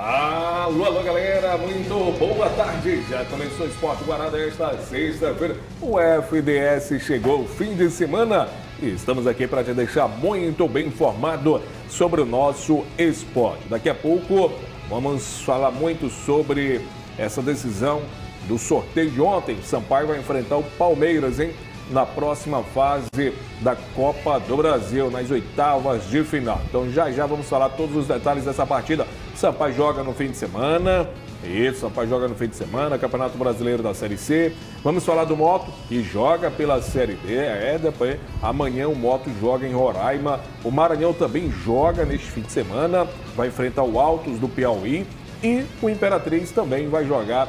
Alô, alô, galera, muito boa tarde. Já começou o Esporte Guarada esta sexta-feira. O FDS chegou fim de semana e estamos aqui para te deixar muito bem informado sobre o nosso esporte. Daqui a pouco vamos falar muito sobre essa decisão do sorteio de ontem. Sampaio vai enfrentar o Palmeiras, hein? Na próxima fase da Copa do Brasil, nas oitavas de final. Então já já vamos falar todos os detalhes dessa partida. Sampaio joga no fim de semana. Isso, Sampaio joga no fim de semana, Campeonato Brasileiro da Série C. Vamos falar do Moto, que joga pela Série D. É, depois, amanhã o Moto joga em Roraima. O Maranhão também joga neste fim de semana. Vai enfrentar o Altos do Piauí. E o Imperatriz também vai jogar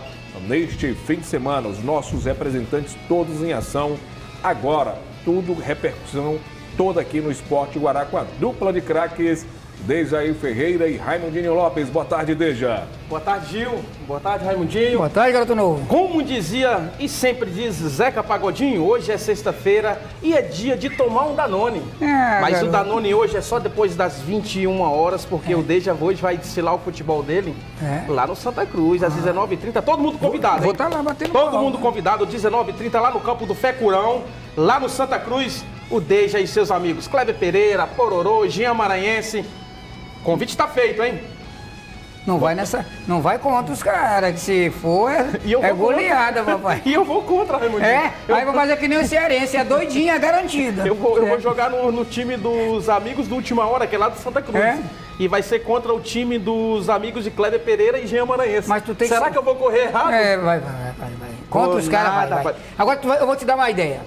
neste fim de semana. Os nossos representantes todos em ação agora. Tudo repercussão toda aqui no Esporte Guará com a dupla de craques Dejaí Ferreira e Raimundinho Lopes. Boa tarde, Deja. Boa tarde, Gil. Boa tarde, Raimundinho. Boa tarde, garoto novo. Como dizia e sempre diz Zeca Pagodinho, hoje é sexta-feira e é dia de tomar um Danone. Ah, Mas garoto. o Danone hoje é só depois das 21 horas, porque o Deja hoje vai desfilar o futebol dele É. lá no Santa Cruz, às 19h30. Todo mundo convidado, Vou estar lá batendo Todo bola. mundo convidado, 19h30, lá no campo do Fecurão, lá no Santa Cruz. O Deja e seus amigos Kleber Pereira, Pororô, Jean Maranhense. Convite está feito, hein? Não vai nessa. Não vai contra os caras, que se for é, eu é vou goleada, papai. E eu vou contra, Raimundinho. É? Eu Aí vai fazer que nem o Cearense, é doidinha, é garantida. Eu vou, eu É. vou jogar no, no time dos amigos do Última Hora, que é lá do Santa Cruz. É? E vai ser contra o time dos amigos de Kleber Pereira e Jean Maranhense. Mas tu tem que- Será que eu vou correr errado? É, vai, vai, vai, vai. Contra Pô, os caras, vai, vai. Agora vai- eu vou te dar uma ideia.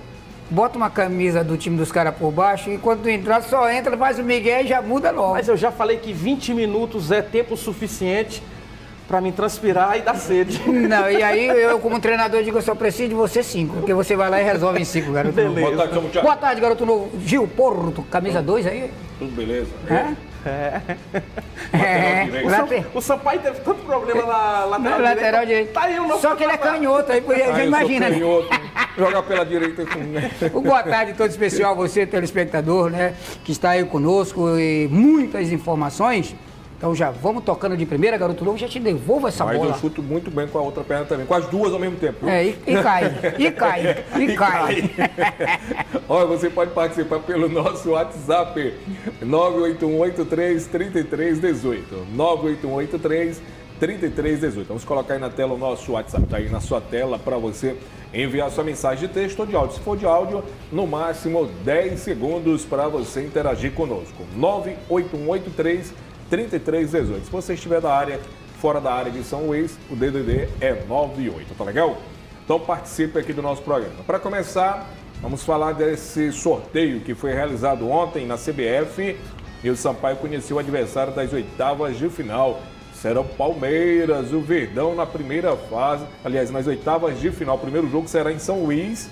Bota uma camisa do time dos caras por baixo e quando tu entrar, só entra, faz o Miguel e já muda logo. Mas eu já falei que 20 minutos é tempo suficiente pra me transpirar e dar sede. Não, e aí eu, como treinador, digo, eu só preciso de você cinco, porque você vai lá e resolve em cinco, garoto. novo. Beleza. Boa tarde, São Thiago. Boa tarde, garoto novo. Gil Porto, camisa 2 aí? Tudo beleza? É? É. direito. O, Sam- o Sampaio teve tanto problema na lateral, Na lateral direito. Tá aí o nosso Só que ele é canhoto, aí por aí Ah, já imagina, né? Jogar pela direita com. Um boa tarde todo especial a você, telespectador, né? Que está aí conosco e muitas informações. Então já vamos tocando de primeira, garoto novo, já te devolvo essa Mas eu bola. chuto muito bem com a outra perna também. Com as duas ao mesmo tempo. É, e, e cai, e cai, e cai. Olha, você pode participar pelo nosso WhatsApp 981833318. 981833318. Vamos colocar aí na tela o nosso WhatsApp. Tá aí na sua tela para você enviar sua mensagem de texto ou de áudio. Se for de áudio, no máximo 10 segundos para você interagir conosco. 981833318. Se você estiver da área, fora da área de São Luís, o DDD é 98, tá legal? Então participe aqui do nosso programa. Para começar, vamos falar desse sorteio que foi realizado ontem na CBF e o Sampaio conheceu o adversário das oitavas de final. Será o Palmeiras, o Verdão na primeira fase, aliás, nas oitavas de final. O primeiro jogo será em São Luís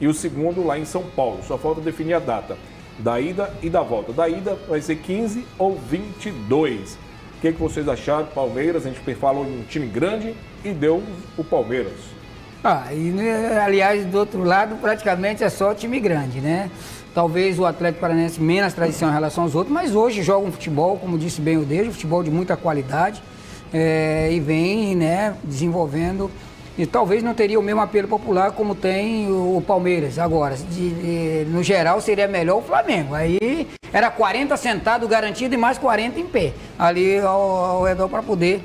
e o segundo lá em São Paulo. Só falta definir a data da ida e da volta. Da ida vai ser 15 ou 22. O que, que vocês acharam? Palmeiras, a gente falou em um time grande e deu o Palmeiras. Ah, e né, aliás, do outro lado, praticamente é só time grande, né? Talvez o Atlético Paranaense menos tradição em relação aos outros, mas hoje joga um futebol, como disse bem o Dejo, futebol de muita qualidade é, e vem né, desenvolvendo. E talvez não teria o mesmo apelo popular como tem o, Palmeiras agora. De- de- no geral, seria melhor o Flamengo. Aí era 40 sentado garantido e mais 40 em pé, ali ao, ao redor para poder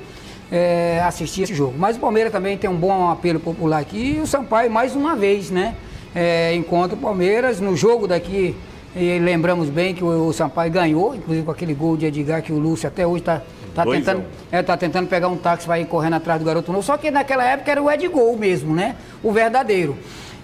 é, assistir esse jogo. Mas o Palmeiras também tem um bom apelo popular aqui e o Sampaio, mais uma vez, né? É, encontra o Palmeiras no jogo daqui. Lembramos bem que o, o Sampaio ganhou, inclusive com aquele gol de Edgar que o Lúcio até hoje está tá tentando, é, tá tentando pegar um táxi ir correndo atrás do garoto novo. Só que naquela época era o Ed Gol mesmo, né? O verdadeiro.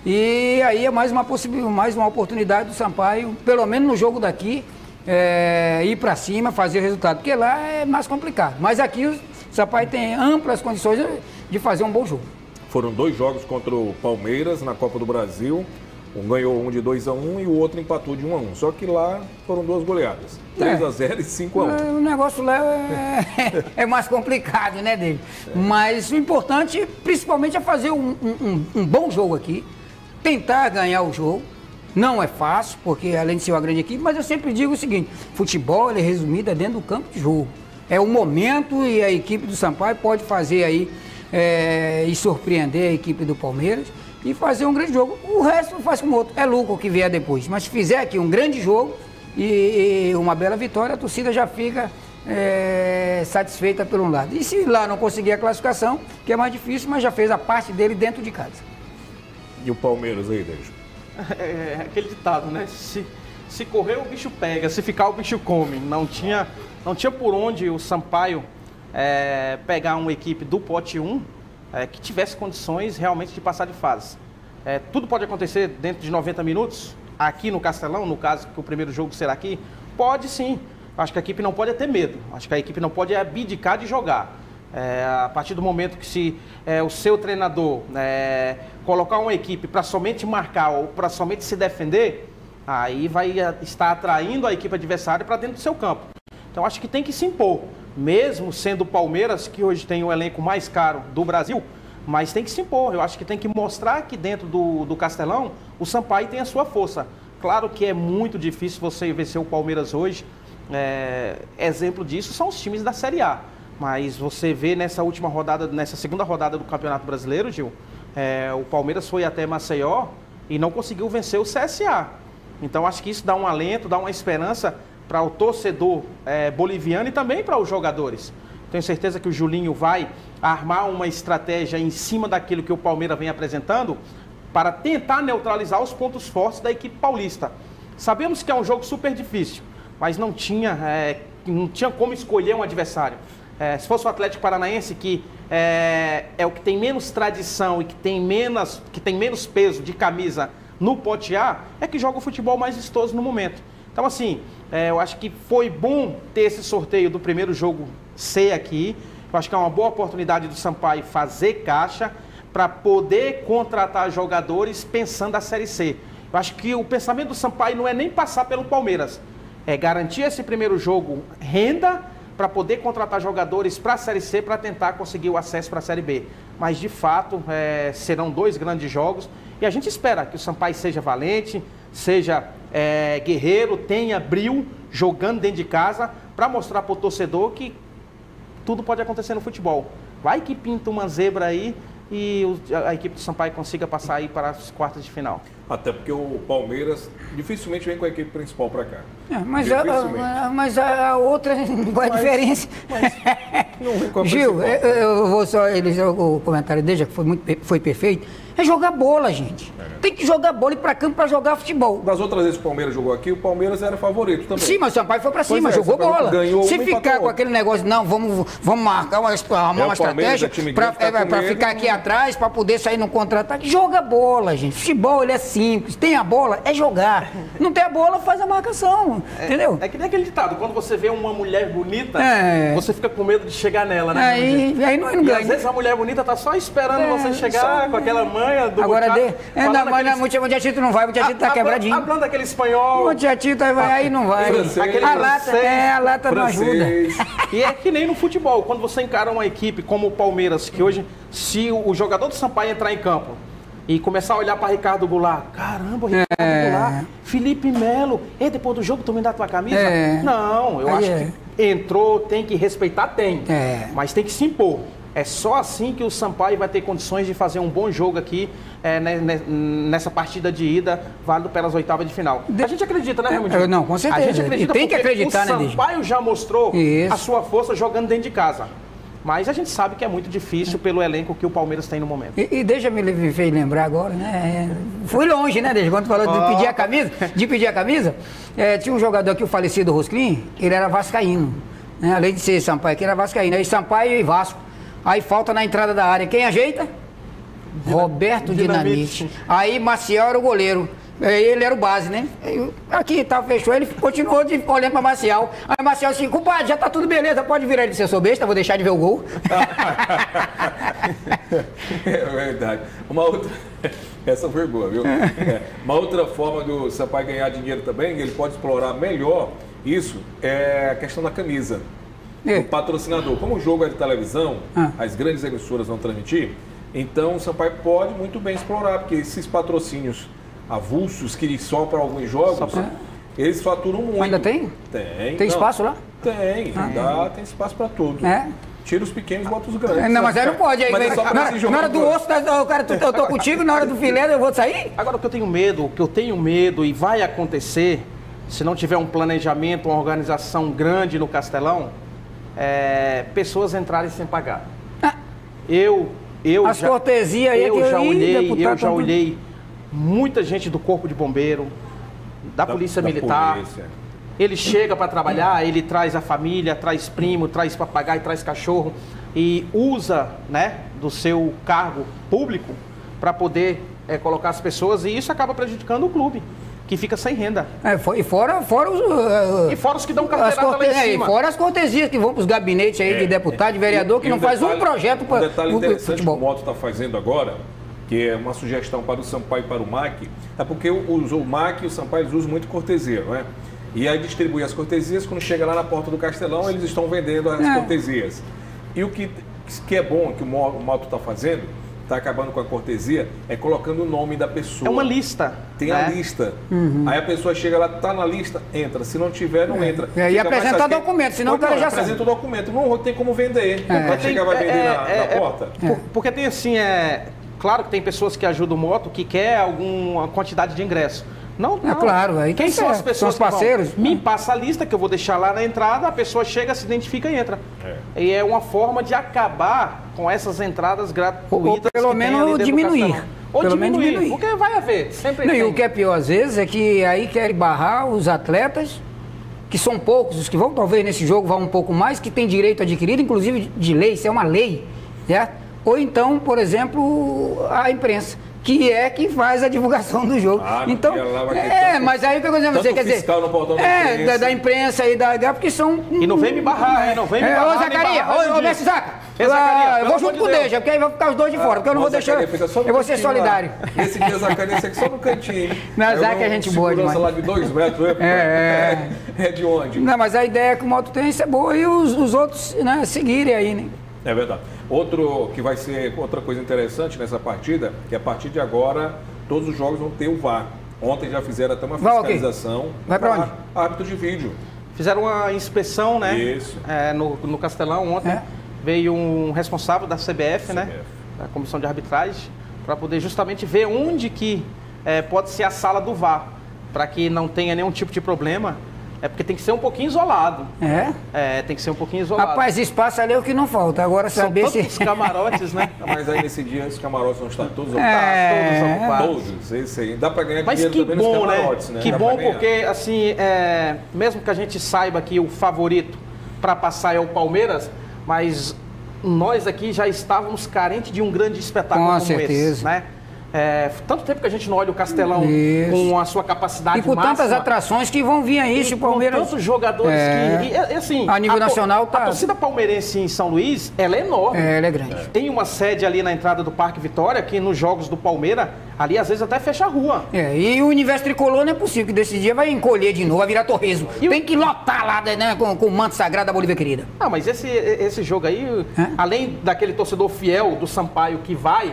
E aí é mais uma mais uma oportunidade do Sampaio, pelo menos no jogo daqui, é, ir para cima, fazer o resultado. Porque lá é mais complicado. Mas aqui o Sampaio tem amplas condições de fazer um bom jogo. Foram dois jogos contra o Palmeiras na Copa do Brasil. Um ganhou um de 2 a 1 e o outro empatou de 1 a 1. Só que lá foram duas goleadas. 3 É. a 0 e 5 a 1. É, O negócio lá é, é mais complicado, né, David? Mas o importante, principalmente, é fazer um, um- um- um bom jogo aqui, tentar ganhar o jogo. Não é fácil, porque além de ser uma grande equipe, mas eu sempre digo o seguinte: futebol ele é resumido é dentro do campo de jogo. É o momento e a equipe do Sampaio pode fazer aí é, e surpreender a equipe do Palmeiras e fazer um grande jogo. O resto faz como outro. É lucro que vier depois. Mas se fizer aqui um grande jogo e, e uma bela vitória, a torcida já fica é, satisfeita por um lado. E se lá não conseguir a classificação, que é mais difícil, mas já fez a parte dele dentro de casa. E o Palmeiras aí, Dejo? É, é aquele ditado, né? Se, se correr, o bicho pega, se ficar, o bicho come. Não tinha, não tinha por onde o Sampaio é, pegar uma equipe do pote 1 é, que tivesse condições realmente de passar de fase. É, tudo pode acontecer dentro de 90 minutos, aqui no Castelão, no caso que o primeiro jogo será aqui? Pode sim. Acho que a equipe não pode ter medo. Acho que a equipe não pode abdicar de jogar. É, a partir do momento que se é, o seu treinador é, colocar uma equipe para somente marcar ou para somente se defender, aí vai estar atraindo a equipe adversária para dentro do seu campo. Então acho que tem que se impor mesmo sendo o Palmeiras, que hoje tem o elenco mais caro do Brasil, mas tem que se impor. Eu acho que tem que mostrar que dentro do, do Castelão o Sampaio tem a sua força. Claro que é muito difícil você vencer o Palmeiras hoje. É, exemplo disso são os times da Série A. Mas você vê nessa última rodada, nessa segunda rodada do Campeonato Brasileiro, Gil, é, o Palmeiras foi até Maceió e não conseguiu vencer o CSA. Então acho que isso dá um alento, dá uma esperança para o torcedor é, boliviano e também para os jogadores. Tenho certeza que o Julinho vai armar uma estratégia em cima daquilo que o Palmeiras vem apresentando para tentar neutralizar os pontos fortes da equipe paulista. Sabemos que é um jogo super difícil, mas não tinha, é, não tinha como escolher um adversário. É, se fosse o Atlético Paranaense, que é, é, o que tem menos tradição e que tem menos, que tem menos peso de camisa no pote A, é que joga o futebol mais vistoso no momento. Então, assim, é, eu acho que foi bom ter esse sorteio do primeiro jogo C aqui. Eu acho que é uma boa oportunidade do Sampaio fazer caixa para poder contratar jogadores pensando a Série C. Eu acho que o pensamento do Sampaio não é nem passar pelo Palmeiras, é garantir esse primeiro jogo renda para poder contratar jogadores para a Série C para tentar conseguir o acesso para a Série B. Mas de fato é, serão dois grandes jogos e a gente espera que o Sampaio seja valente, seja é, guerreiro, tenha bril jogando dentro de casa para mostrar para o torcedor que tudo pode acontecer no futebol. Vai que pinta uma zebra aí e a equipe do Sampaio consiga passar aí para as quartas de final. Até porque o Palmeiras dificilmente vem com a equipe principal para cá. É, mas, a, mas a outra, qual a diferença? Mas não vem com a Gil, eu, eu, vou só, eles, o comentário dele, que foi, muito, foi perfeito, é jogar bola, gente. É. Tem que jogar bola e ir pra campo pra jogar futebol. Das outras vezes que o Palmeiras jogou aqui, o Palmeiras era favorito também. Sim, mas o Sampaio foi pra cima, é, jogou bola. Ganhou Se ficar com aquele negócio, não, vamos, vamos marcar uma, arrumar é, uma estratégia é pra, tá é, pra ficar aqui atrás, pra poder sair no contra-ataque. Joga bola, gente. Futebol, ele é simples. Tem a bola, é jogar. Não tem a bola, faz a marcação. É, entendeu? É que nem aquele ditado, quando você vê uma mulher bonita, você fica com medo de chegar nela, né? Aí, aí não, não ganha. E às vezes a mulher bonita tá só esperando você chegar só, com aquela do Agora, de, é, não, mas muito Tito não vai, Tito tá a, quebradinho. Hablando aquele espanhol. Muito Tito vai, aí não vai. Francês, a lata, é, a lata francês. não ajuda. E é que nem no futebol, quando você encara uma equipe como o Palmeiras, que hoje, se o jogador do Sampaio entrar em campo, e começar a olhar para Ricardo Goulart. Caramba, Ricardo é. Goulart, Felipe Melo. E depois do jogo tu me dá tua camisa? É. Não, eu Aí acho é. que entrou, tem que respeitar, tem. É. Mas tem que se impor. É só assim que o Sampaio vai ter condições de fazer um bom jogo aqui é, nessa partida de ida, válido pelas oitavas de final. A gente acredita, né, Raimundinho? Não, com certeza. A gente acredita e tem que acreditar, né, O Sampaio já mostrou Isso. a sua força jogando dentro de casa. Mas a gente sabe que é muito difícil pelo elenco que o Palmeiras tem no momento. E, e deixa me fez lembrar agora, né? Fui longe, né, desde quando falou de pedir a camisa, de pedir a camisa. É, tinha um jogador aqui, o falecido Rosclin, ele era vascaíno. Né? Além de ser Sampaio, que era vascaíno. Aí Sampaio e Vasco. Aí falta na entrada da área. Quem ajeita? Roberto Dinamite. Dinamite. Aí Maciel era o goleiro. Ele era o base, né? Aqui, tá, fechou. Ele continuou de, olhando pra Marcial. Aí Marcial assim, compadre, já tá tudo beleza, pode virar ele se eu sou besta, vou deixar de ver o gol. é verdade. Uma outra. Essa foi boa, viu? É. Uma outra forma do Sampaio ganhar dinheiro também, ele pode explorar melhor isso, é a questão da camisa. É. O patrocinador. Como o jogo é de televisão, ah. as grandes emissoras vão transmitir, então o Sampaio pode muito bem explorar, porque esses patrocínios avulsos que só para alguns jogos, Eles faturam muito. Ainda tem? Tem. Tem Não, espaço lá? Tem, dá, tem espaço pra tudo. É? Tira os pequenos, bota os grandes. É, Não, mas aí não pode. Aí, Mas é pra na, hora, na hora do osso, tá- o cara, tu- eu tô contigo, na hora do filé eu vou sair? Agora o que eu tenho medo, o que eu tenho medo e vai acontecer, se não tiver um planejamento, uma organização grande no Castelão, é pessoas entrarem sem pagar. Ah. Eu, eu As já, cortesias aí é eu que- já Ih, olhei, deputado, eu já olhei muita gente do corpo de bombeiro, da, Da- polícia da militar. polícia. Ele chega para trabalhar, ele traz a família, traz primo, traz papagaio, traz cachorro e usa, né, do seu cargo público para poder eh, colocar as pessoas e isso acaba prejudicando o clube, que fica sem renda. É, e fora, fora os. uh, E fora os que dão as carteirada lá corte- em é, e fora as cortesias que vão para os gabinetes aí de É, deputado, de é. vereador, que E- não um faz um detalhe- projeto Um para detalhe o interessante que o. Moto está fazendo agora, que é uma sugestão para o Sampaio e para o MAC, é porque o, MAC e o Sampaio usam muito cortesia, não é? E aí distribui as cortesias, quando chega lá na porta do Castelão, eles estão vendendo as É. cortesias. E o que, que é bom que o Moto está fazendo, está acabando com a cortesia, é colocando o nome da pessoa. É uma lista. Tem né? a lista. Uhum. Aí a pessoa chega lá, tá na lista, entra. Se não tiver, não entra. É, e apresentar fácil. documento, senão o Não, cara já apresenta sabe. o documento. Não tem como vender. É. Vai chegar, vai vender na, É, na é, porta. por- porque tem assim, é. Claro que tem pessoas que ajudam o moto que quer alguma quantidade de ingresso. Não, É não. claro, aí Quem quem são quer? as São pessoas os que vão? parceiros? Me passa a lista que eu vou deixar lá na entrada, a pessoa chega, se identifica e entra. E é uma forma de acabar com essas entradas gratuitas. Ou- pelo que tem menos diminuir. Ou Pelo menos diminuir, porque vai haver, sempre Não, e o que é pior às vezes é que aí querem barrar os atletas, que são poucos os que vão, talvez nesse jogo vá um pouco mais, que tem direito adquirido, inclusive de lei, isso é uma lei, certo? Ou então, por exemplo, a imprensa. Que é que faz a divulgação do jogo. Ah, então, é, tanto- mas aí o que eu tanto quer dizer. fiscal no portão da é, imprensa. da, da imprensa e da, da. Porque são. E não vem me barrar, hein? Não vem me É, barrar. ô Zacaria, ô, ô. Mestre Zaca. Ah, eu pelo vou junto com o Deus. Deja, porque aí vai ficar os dois de fora, porque eu não vou deixar. Eu vou ser solidário. Esse dia Zacaria esse aqui só no cantinho. Não, Aí Zaca é gente boa demais. lá de dois metros. É, É, é de onde? Não, mas a ideia que o moto tem isso é boa e os, os outros né, seguirem aí, né? É verdade. Outro que vai ser outra coisa interessante nessa partida, que a partir de agora todos os jogos vão ter o VAR. Ontem já fizeram até uma Vai fiscalização. Vai pra onde? Árbitro de vídeo. Fizeram uma inspeção, né? Isso. é, no, no Castelão ontem. É. Veio um responsável da CBF, né? CBF. Da Comissão de Arbitragem, para poder justamente ver onde que é, pode ser a sala do VAR, para que não tenha nenhum tipo de problema. É porque tem que ser um pouquinho isolado. É. É, tem que ser um pouquinho isolado. Rapaz, espaço ali é o que não falta. Agora São saber se. tantos camarotes, né? Mas aí nesse dia os camarotes vão estar todos É. Todos ocupados. Todos, esse aí. Dá pra ganhar Mas dinheiro que bom, né? camarotes, né? Que Dá bom porque, assim, é, mesmo que a gente saiba que o favorito para passar é o Palmeiras, mas nós aqui já estávamos carentes de um grande espetáculo Com como certeza. esse, né? É, tanto tempo que a gente não olha o Castelão Isso. com a sua capacidade E com máxima. tantas atrações que vão vir aí, se o com Palmeiras. tantos jogadores É. que. E, e, assim, A nível to- nacional tá- A torcida palmeirense em São Luís, ela é enorme. É, ele é grande. Tem uma sede ali na entrada do Parque Vitória, que nos jogos do Palmeiras, ali às vezes até fecha a rua. É, e o universo tricolor não é possível que desse dia vai encolher de novo, vai virar torresmo. E o- Tem que lotar lá né, com, com o manto sagrado da Bolívia querida. Não, mas esse, esse jogo aí, Hã? além daquele torcedor fiel do Sampaio que vai,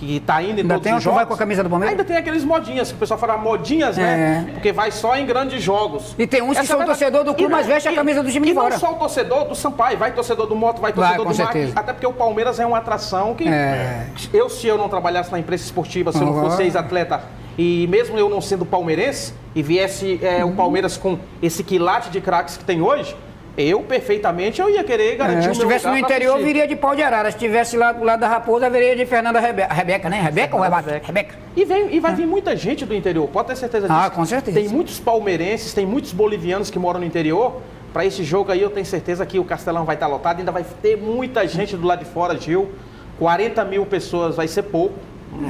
que tá indo em Ainda todos tem os que jogos. vai com a camisa do Palmeiras? Ainda tem aqueles modinhas, que o pessoal fala modinhas, né? É. Porque vai só em grandes jogos. E tem uns que Essa são é torcedor do clube, E- mas veste a e- camisa do time e de fora. não só o torcedor do Sampaio, vai torcedor do Moto, vai Vai, torcedor com do certeza. até porque o Palmeiras é uma atração que É. eu, se eu não trabalhasse na imprensa esportiva, se eu não Uhum. fosse ex-atleta, e mesmo eu não sendo palmeirense, e viesse é, Uhum. o Palmeiras com esse quilate de craques que tem hoje, eu perfeitamente eu ia querer garantir É, o se estivesse no interior, assistir. viria de pau de arara. Se estivesse lá do lado da Raposa, viria de Fernanda Rebe... Rebeca, né? Rebeca ou Rebeca? Rebeca. E, vem, e vai vir muita gente do interior, pode ter certeza disso. Ah, com certeza. Tem muitos palmeirenses, tem muitos bolivianos que moram no interior. Para esse jogo aí, eu tenho certeza que o Castelão vai estar lotado. Ainda vai ter muita gente do lado de fora, Gil. 40 mil pessoas vai ser pouco.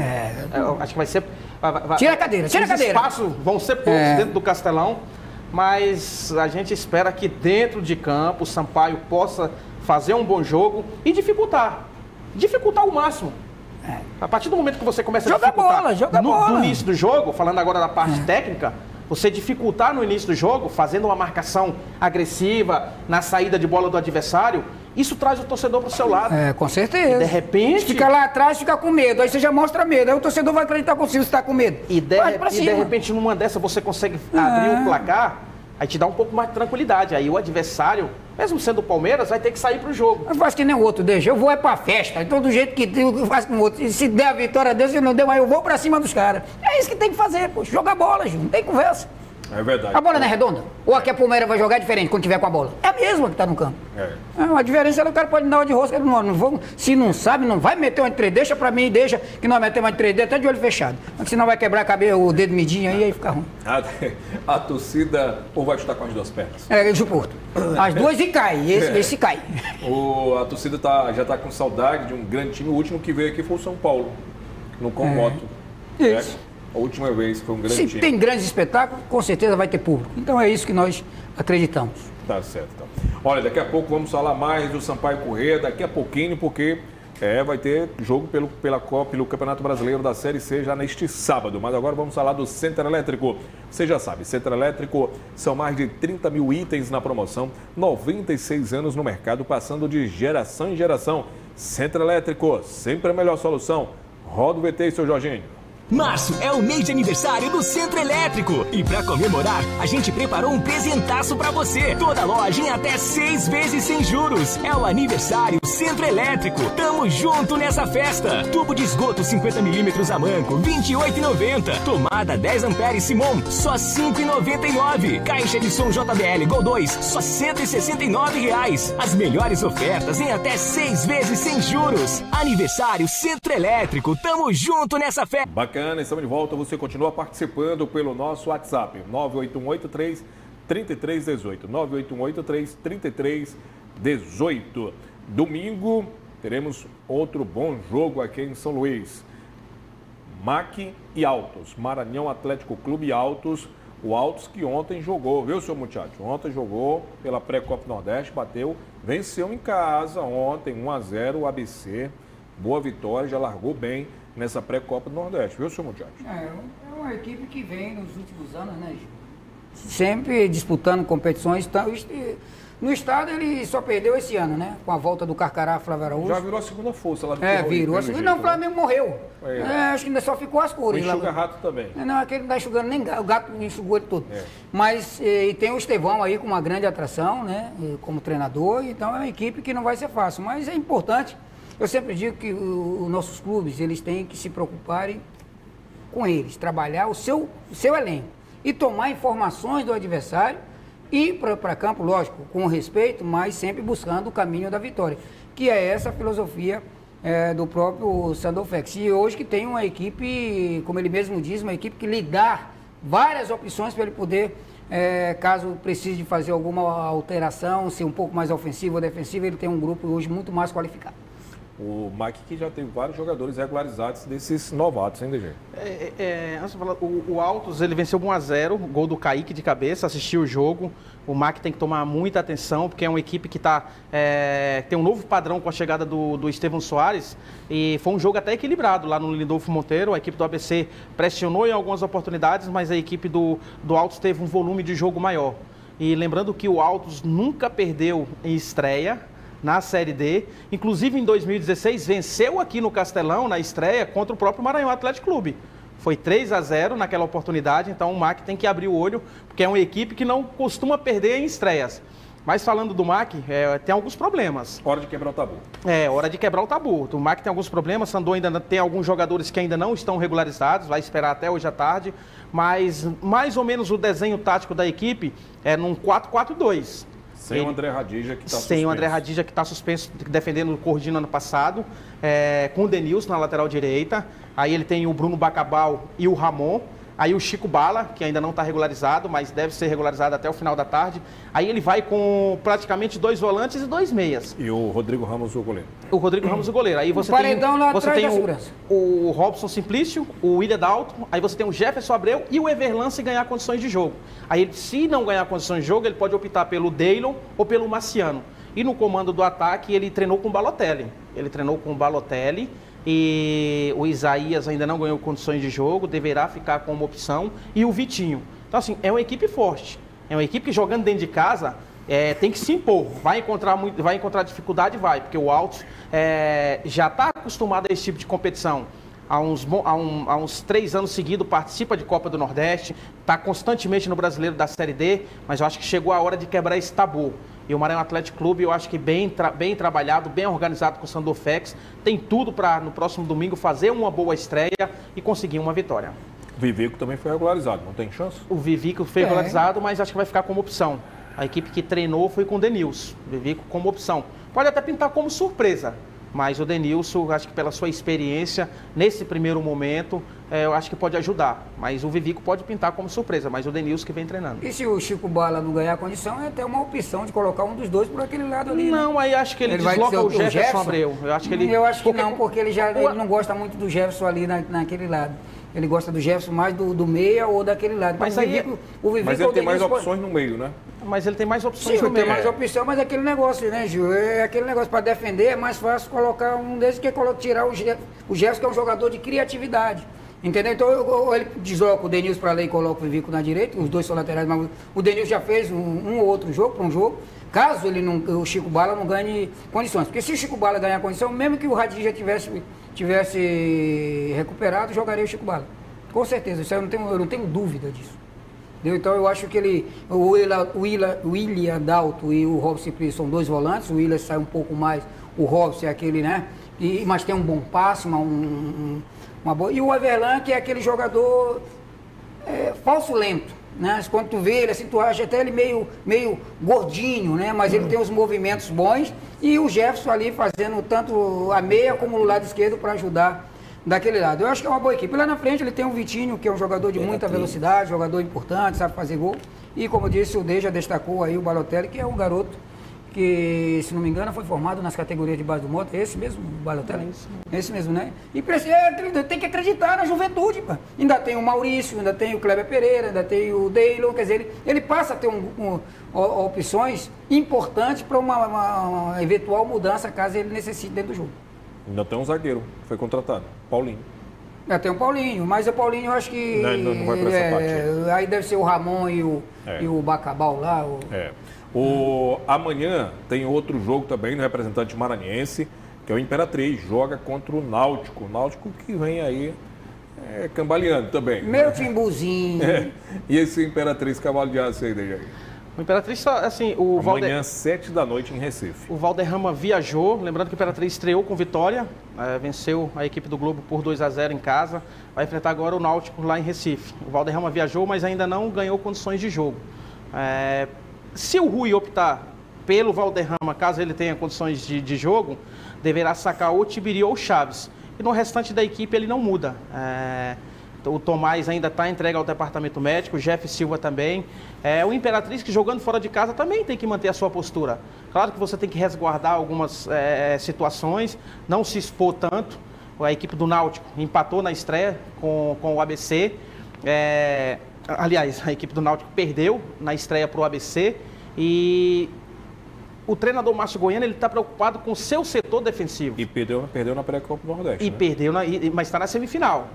É. Eu acho que vai ser. vai- vai- Tira a cadeira, tira a os cadeira. espaços vão ser poucos É. dentro do Castelão. Mas a gente espera que dentro de campo o Sampaio possa fazer um bom jogo e dificultar. Dificultar o máximo. A partir do momento que você começa Joga a dificultar bola, joga no, bola. no início do jogo, falando agora da parte técnica, você dificultar no início do jogo, fazendo uma marcação agressiva na saída de bola do adversário, Isso traz o torcedor para o seu lado. É, com certeza. De repente. Fica lá atrás, fica com medo. Aí você já mostra medo. Aí o torcedor vai acreditar você se está com medo. E de, pra e de repente, numa dessa, você consegue abrir É. o placar, aí te dá um pouco mais de tranquilidade. Aí o adversário, mesmo sendo o Palmeiras, vai ter que sair pro jogo. Eu faço que nem o outro, deixa. Eu vou é pra festa. Então, do jeito que eu faço com o outro. E se der a vitória dele, se não der, mas eu vou pra cima dos caras. É isso que tem que fazer, pô. Jogar bola, Ju. Não tem conversa. É verdade. A bola não é redonda? Ou aqui a Palmeiras vai jogar diferente quando tiver com a bola? É a mesma que tá no campo. É. É, a diferença é que o cara pode dar uma de rosca. Não, não vão, se não sabe, não vai meter uma de 3D. Deixa pra mim, deixa que nós metemos uma de 3D até de olho fechado. Porque senão vai quebrar a cabeça, o dedo midinho aí, aí fica ruim. A, a torcida ou vai chutar com as duas pernas? É, eu suporto. As duas e cai. Esse, esse cai. O, a torcida tá, já está com saudade de um grande time. O último que veio aqui foi o São Paulo, no Comoto. É. né? Isso. A última vez foi um grande Se time. tem grandes espetáculos, com certeza vai ter público. Então é isso que nós acreditamos. Tá certo. Então. Olha, daqui a pouco vamos falar mais do Sampaio Corrêa, daqui a pouquinho, porque é, vai ter jogo pelo, pela Copa, pelo Campeonato Brasileiro da Série C já neste sábado. Mas agora vamos falar do Centro Elétrico. Você já sabe, Centro Elétrico são mais de 30 mil itens na promoção, 96 anos no mercado, passando de geração em geração. Centro Elétrico, sempre a melhor solução. Roda o VT seu Jorginho. Março é o mês de aniversário do Centro Elétrico. E pra comemorar, a gente preparou um presentaço pra você. Toda loja em até seis vezes sem juros. É o aniversário Centro Elétrico. Tamo junto nessa festa. Tubo de esgoto 50mm a manco, 28,90. Tomada 10 amperes Simon, só 5,99. Caixa de som JBL Gol 2, só 169 reais. As melhores ofertas em até seis vezes sem juros. Aniversário Centro Elétrico. Tamo junto nessa festa. Bacana, estamos de volta. Você continua participando pelo nosso WhatsApp, 98183 3318. 98183 3318. Domingo teremos outro bom jogo aqui em São Luís. MAC e Altos. Maranhão Atlético Clube Altos. O Altos que ontem jogou, viu, seu muchacho? Ontem jogou pela pré-Copa Nordeste, bateu, venceu em casa ontem, 1 a 0 o ABC. Boa vitória, já largou bem nessa pré-Copa do Nordeste, viu, seu muchacho? É, é uma equipe que vem nos últimos anos, né? Sempre disputando competições. No estado ele só perdeu esse ano, né? Com a volta do Carcará Flávio Araújo. Já virou a segunda força lá do É, virou. pelo Assim, jeito, não, o né? Flamengo morreu. É. É, acho que ainda só ficou as O cores. lá. Enxuga Rato também. É, Não, aquele não está enxugando nem gato, o gato enxugou ele todo. É. Mas e tem o Estevão aí com uma grande atração, né? Como treinador, então é uma equipe que não vai ser fácil. Mas é importante. Eu sempre digo que os nossos clubes, eles têm que se preocuparem com eles, trabalhar o seu, o seu elenco e tomar informações do adversário e para campo, lógico, com respeito, mas sempre buscando o caminho da vitória, que é essa filosofia eh, do próprio Sandofex. E hoje que tem uma equipe, como ele mesmo diz, uma equipe que lhe dá várias opções para ele poder, eh, caso precise de fazer alguma alteração, ser um pouco mais ofensivo ou defensivo, ele tem um grupo hoje muito mais qualificado. O Mike que já teve vários jogadores regularizados desses novatos, hein, DG? É, é, antes de falar, o, o Altos ele venceu 1 a 0 gol do Kaique de cabeça, assistiu o jogo. O MAC tem que tomar muita atenção, porque é uma equipe que tá, é, tem um novo padrão com a chegada do, do Estevão Soares. E foi um jogo até equilibrado lá no Lindolfo Monteiro. A equipe do ABC pressionou em algumas oportunidades, mas a equipe do, do Altos teve um volume de jogo maior. E lembrando que o Altos nunca perdeu em estreia na Série D. Inclusive em 2016 venceu aqui no Castelão na estreia contra o próprio Maranhão Atlético Clube. Foi 3 a 0 naquela oportunidade, então o MAC tem que abrir o olho, porque é uma equipe que não costuma perder em estreias. Mas falando do MAC, é, tem alguns problemas. Hora de quebrar o tabu. É, hora de quebrar o tabu. O MAC tem alguns problemas, Sandor ainda tem alguns jogadores que ainda não estão regularizados, vai esperar até hoje à tarde, mas mais ou menos o desenho tático da equipe é num 4-4-2. Sem Ele- o André Radija que está Tem o André Radija que está suspenso, defendendo o Cordino ano passado, é, com o Denilson na lateral direita. Aí ele tem o Bruno Bacabal e o Ramon. Aí o Chico Bala, que ainda não está regularizado, mas deve ser regularizado até o final da tarde. Aí ele vai com praticamente dois volantes e dois meias. E o Rodrigo Ramos, o goleiro. O Rodrigo Ramos, o goleiro. Aí você paredão tem, lá você atrás tem da o, o Robson Simplício, o William Dalton, aí você tem o Jefferson Abreu e o Everlan se ganhar condições de jogo. Aí, ele, se não ganhar condições de jogo, ele pode optar pelo Daylon ou pelo Marciano. E no comando do ataque, ele treinou com o Balotelli. Ele treinou com o Balotelli e o Isaías ainda não ganhou condições de jogo, deverá ficar como opção. E o Vitinho. Então, assim, é uma equipe forte. É uma equipe que jogando dentro de casa é, tem que se impor. Vai encontrar, muito, vai encontrar dificuldade? Vai, porque o Altos é, já está acostumado a esse tipo de competição. Há uns, há, um, há uns três anos seguidos participa de Copa do Nordeste, está constantemente no Brasileiro da Série D, mas eu acho que chegou a hora de quebrar esse tabu. E o Maranhão Atlético Clube, eu acho que bem, tra bem trabalhado, bem organizado com o Sandofex, tem tudo para no próximo domingo fazer uma boa estreia e conseguir uma vitória. O Vivico também foi regularizado, não tem chance? O Vivico foi é. regularizado, mas acho que vai ficar como opção. A equipe que treinou foi com o Denilson, Vivico como opção. Pode até pintar como surpresa, mas o Denilson, acho que pela sua experiência, nesse primeiro momento, é, eu acho que pode ajudar. Mas o Vivico pode pintar como surpresa, mas o Denilson que vem treinando. E se o Chico Bala não ganhar a condição, é até uma opção de colocar um dos dois por aquele lado ali. Né? Não, né? aí acho que ele, ele desloca o Jefferson, Jefferson Abreu. Eu acho que ele. Eu acho que porque... não, porque ele já ele não gosta muito do Jefferson ali na, naquele lado. Ele gosta do Jefferson mais do, do meia ou daquele lado. Mas, mas, aí, o Vivico, mas ele tem mais opções no meio, né? Mas ele tem mais opções Sim, tem mais opção, mas é aquele negócio, né, Gil? É aquele negócio para defender, é mais fácil colocar um desses que tirar o Jefferson, o Jefferson que é um jogador de criatividade. Entendeu? Então ou ele desloca o Denilson para lá e coloca o Vivico na direita, os dois são laterais, mas o Denilson já fez um, um ou outro jogo para um jogo. Caso ele não, o Chico Bala não ganhe condições. Porque se o Chico Bala ganhar condição, mesmo que o Radinho já tivesse, tivesse recuperado, jogaria o Chico Bala. Com certeza, isso eu não tenho, eu não tenho dúvida disso. Entendeu? Então eu acho que ele, o William, Dalto e o Robson são dois volantes, o William sai um pouco mais, o Robson é aquele, né? E, mas tem um bom passe, uma, um, uma boa. E o Everlan, que é aquele jogador é, falso lento. Né? Quando tu vê ele, assim, tu acha até ele meio, meio gordinho, né? Mas ele tem os movimentos bons. E o Jefferson ali fazendo tanto a meia como o lado esquerdo para ajudar daquele lado. Eu acho que é uma boa equipe. Lá na frente ele tem o Vitinho, que é um jogador de muita velocidade, jogador importante, sabe fazer gol. E como eu disse, o Deja destacou aí o Balotelli, que é um garoto que, se não me engano, foi formado nas categorias de base do moto. Esse mesmo, o Balotelli? É esse, esse mesmo, né? E é, tem que acreditar na juventude, pá. Ainda tem o Maurício, ainda tem o Kleber Pereira, ainda tem o Deilon, quer dizer, ele, ele passa a ter um, um, opções importantes para uma, uma, uma eventual mudança, caso ele necessite dentro do jogo. Ainda tem um zagueiro, foi contratado, Paulinho. Ainda tem o Paulinho, mas o Paulinho eu acho que. Não, não, vai para essa é, parte. Aí deve ser o Ramon e o, é. e o Bacabal lá. O... É. O, amanhã tem outro jogo também no representante maranhense, que é o Imperatriz, joga contra o Náutico. O Náutico que vem aí é, cambaleando também. Meu timbuzinho. É. E esse Imperatriz Cavalo de Aço aí, daí? O Imperatriz, assim, o Amanhã, Valder... sete da noite em Recife. O Valderrama viajou, lembrando que o Imperatriz estreou com vitória, é, venceu a equipe do Globo por 2 a 0 em casa, vai enfrentar agora o Náutico lá em Recife. O Valderrama viajou, mas ainda não ganhou condições de jogo. É, se o Rui optar pelo Valderrama, caso ele tenha condições de, de jogo, deverá sacar ou Tibiri ou Chaves. E no restante da equipe ele não muda. É, o Tomás ainda está entregue ao departamento médico, o Jeff Silva também. É, o Imperatriz, que jogando fora de casa, também tem que manter a sua postura. Claro que você tem que resguardar algumas é, situações, não se expor tanto. A equipe do Náutico empatou na estreia com, com o ABC. É, aliás, a equipe do Náutico perdeu na estreia para o ABC. E o treinador Márcio Goiano ele está preocupado com o seu setor defensivo. E perdeu, perdeu na pré-copa do Nordeste. E né? perdeu, na, mas está na semifinal.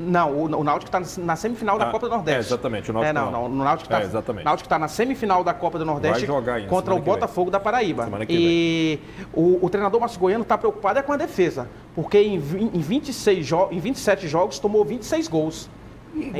É. Não, o, o Náutico está na semifinal da ah, Copa do Nordeste. É, exatamente, o Náutico. É, não, não, o Náutico está é, Náutico tá na semifinal da Copa do Nordeste contra o Botafogo da Paraíba. E o, o, treinador Márcio Goiano está preocupado é com a defesa, porque em, em, 26 jo em 27 jogos tomou 26 gols. Em?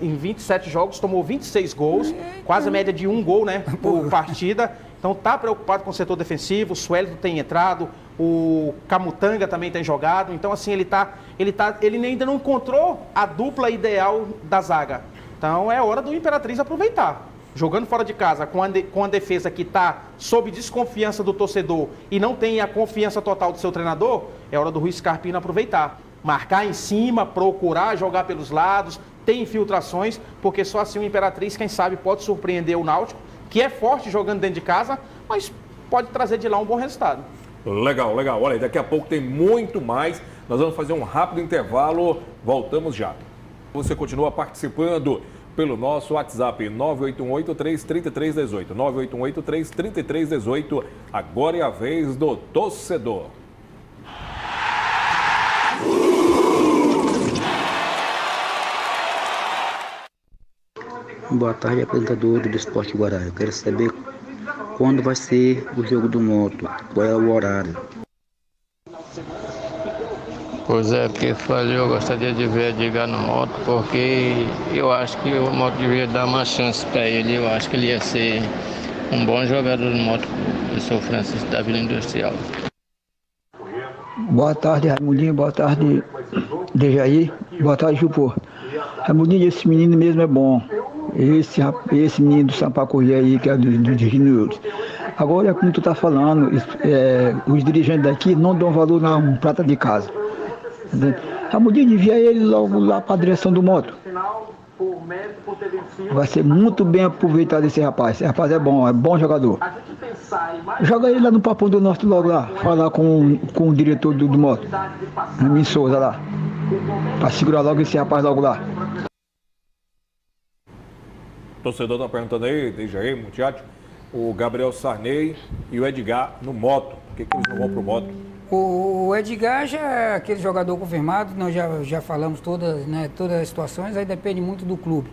Em 27 jogos, tomou 26 gols, quase a média de um gol né, por partida. Então está preocupado com o setor defensivo, o Sueldo tem entrado, o Camutanga também tem jogado. Então, assim, ele tá, ele tá. Ele ainda não encontrou a dupla ideal da zaga. Então é hora do Imperatriz aproveitar. Jogando fora de casa, com a, de, com a defesa que está sob desconfiança do torcedor e não tem a confiança total do seu treinador, é hora do Rui Scarpino aproveitar. Marcar em cima, procurar jogar pelos lados, ter infiltrações, porque só assim o Imperatriz, quem sabe, pode surpreender o Náutico que é forte jogando dentro de casa, mas pode trazer de lá um bom resultado. Legal, legal. Olha, daqui a pouco tem muito mais. Nós vamos fazer um rápido intervalo. Voltamos já. Você continua participando pelo nosso WhatsApp 981833318. 981833318. Agora é a vez do torcedor. Boa tarde, apresentador do Esporte Guará. Eu quero saber quando vai ser o jogo do moto, qual é o horário. Pois é, porque falhou, eu gostaria de ver Edgar no moto, porque eu acho que o moto devia dar uma chance para ele, eu acho que ele ia ser um bom jogador no moto. Eu sou Francisco da Vila Industrial. Boa tarde, Raimundinho, boa tarde, Dejaí, boa tarde, Jupô. Raimundinho, esse menino mesmo é bom. Esse, esse menino do Corrêa aí, que é do, do Virgínio Agora, como tu tá falando, é, os dirigentes daqui não dão valor a um prata de casa. Ramudinho devia ele logo lá para a direção do moto. Vai ser muito bem aproveitado esse rapaz. Esse rapaz é bom, é bom jogador. Joga ele lá no Papão do Norte logo lá, falar com, com o diretor do, do moto. Ramin Souza lá. Para segurar logo esse rapaz logo lá. Torcedor está perguntando aí, aí, Mutiati, o Gabriel Sarney e o Edgar no moto. Por que, que eles não vão pro moto? O Edgar já é aquele jogador confirmado, nós já, já falamos todas, né, todas as situações, aí depende muito do clube.